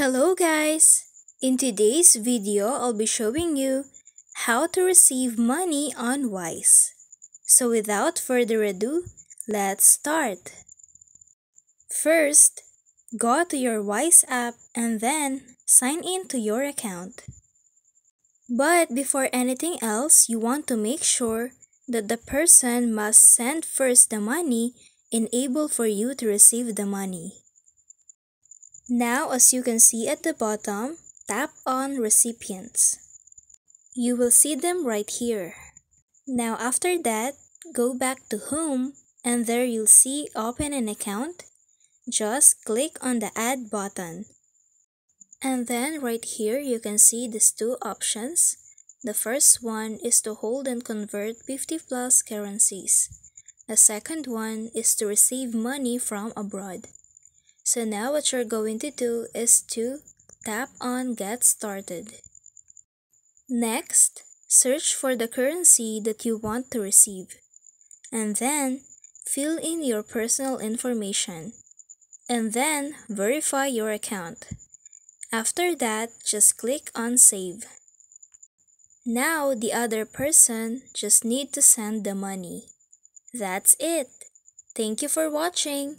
Hello guys! In today's video, I'll be showing you how to receive money on Wise. So without further ado, let's start. First, go to your Wise app and then sign in to your account. But before anything else, you want to make sure that the person must send first the money and able for you to receive the money. Now, as you can see at the bottom, tap on Recipients. You will see them right here. Now, after that, go back to Home and there you'll see Open an Account. Just click on the Add button. And then right here, you can see these two options. The first one is to hold and convert 50 plus currencies. The second one is to receive money from abroad. So now what you're going to do is to tap on get started. Next, search for the currency that you want to receive. And then, fill in your personal information. And then, verify your account. After that, just click on save. Now, the other person just need to send the money. That's it. Thank you for watching.